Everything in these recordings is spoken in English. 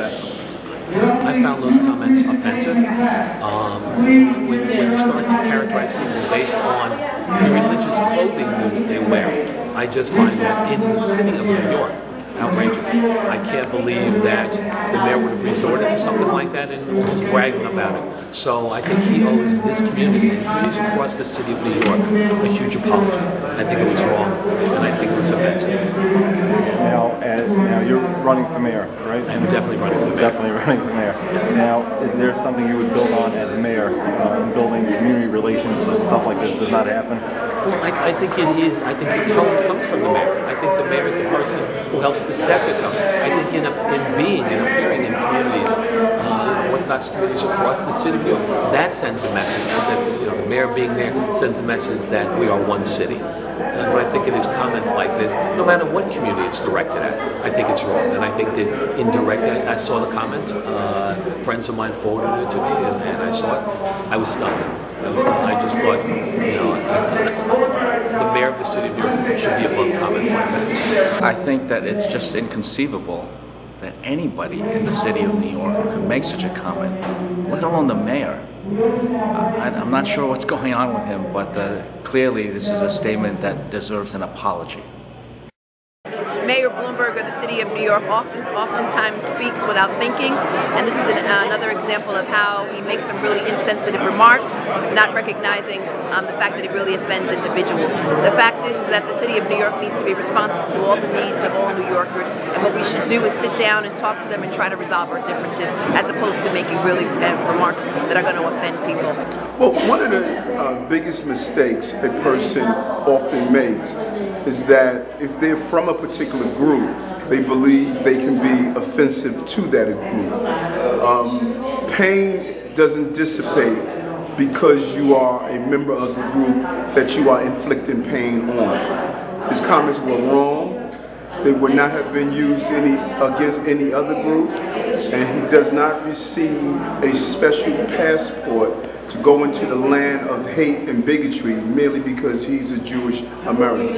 that? I found those comments offensive. Um, when, when you start to characterize people based on the religious clothing they wear, I just find that in the city of New York, outrageous. I can't believe that the mayor would have resorted to something like that and almost bragging about it. So I think he owes this community and communities across the city of New York a huge apology. I think it was wrong, and I think it was now you're running for mayor, right? I'm definitely running for mayor. Definitely running for mayor. Now, is there something you would build on as mayor uh, in building community relations so stuff like this does not happen? Well, I, I think it is. I think the tone comes from the mayor. I think the mayor is the person who helps to set the tone. I think in, a, in being and appearing in communities, uh, Orthodox communities across the city, of New York, that sends a message. That you know, the mayor being there sends a message that we are one city. And I think of his comments like this, no matter what community it's directed at, I think it's wrong. And I think that indirectly, I, I saw the comments. Uh, friends of mine forwarded it to me, and, and I saw it. I was stunned. I was stunned. I just thought, you know, the mayor of the city of New York should be above comments like that. I think that it's just inconceivable that anybody in the city of New York could make such a comment, let alone the mayor. I, I'm not sure what's going on with him, but uh, clearly this is a statement that deserves an apology. Mayor Bloomberg of the city of New York often, oftentimes speaks without thinking, and this is an, another example of how he makes some really insensitive remarks, not recognizing um, the fact that it really offends individuals. The fact is, is that the city of New York needs to be responsive to all the needs of all New Yorkers, and what we should do is sit down and talk to them and try to resolve our differences, as opposed to making really uh, remarks that are going to offend people. Well, one of the uh, biggest mistakes a person often makes is that if they're from a particular group, they believe they can be offensive to that group. Um, pain doesn't dissipate because you are a member of the group that you are inflicting pain on. His comments were wrong. They would not have been used any against any other group, and he does not receive a special passport to go into the land of hate and bigotry merely because he's a Jewish American.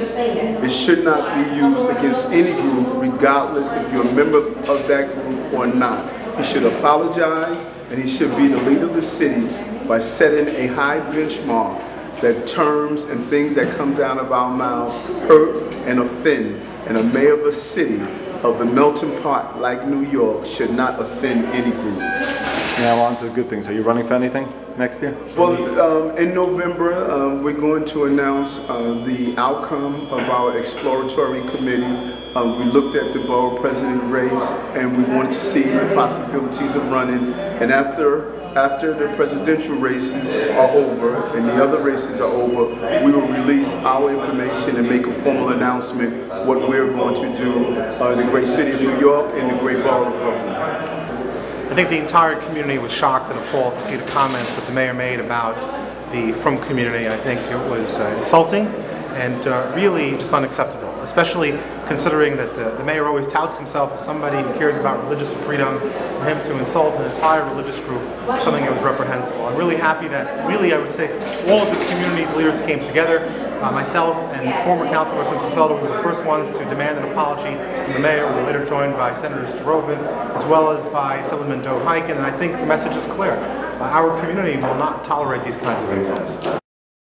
It should not be used against any group, regardless if you're a member of that group or not. He should apologize, and he should be the leader of the city by setting a high benchmark that terms and things that comes out of our mouths hurt and offend. And a mayor of a city of the melting pot like New York should not offend any group. Now on to the good things. Are you running for anything next year? Well, um, in November, um, we're going to announce uh, the outcome of our exploratory committee. Um, we looked at the borough president race and we wanted to see the possibilities of running. And after after the presidential races are over and the other races are over, we will release our information and make a formal announcement what we're going to do uh, in the great city of New York and the great borough of Brooklyn. I think the entire community was shocked and appalled to see the comments that the mayor made about the frum community. I think it was uh, insulting and uh, really just unacceptable, especially considering that the, the, mayor always touts himself as somebody who cares about religious freedom. For him to insult an entire religious group, something that was reprehensible. I'm really happy that, really, I would say, all of the community's leaders came together. Uh, myself and former Councilor Felder were the first ones to demand an apology from the mayor. We were later joined by Senator Rovman, as well as by Assemblyman Dov Hikind, and I think the message is clear. Uh, our community will not tolerate these kinds of insults.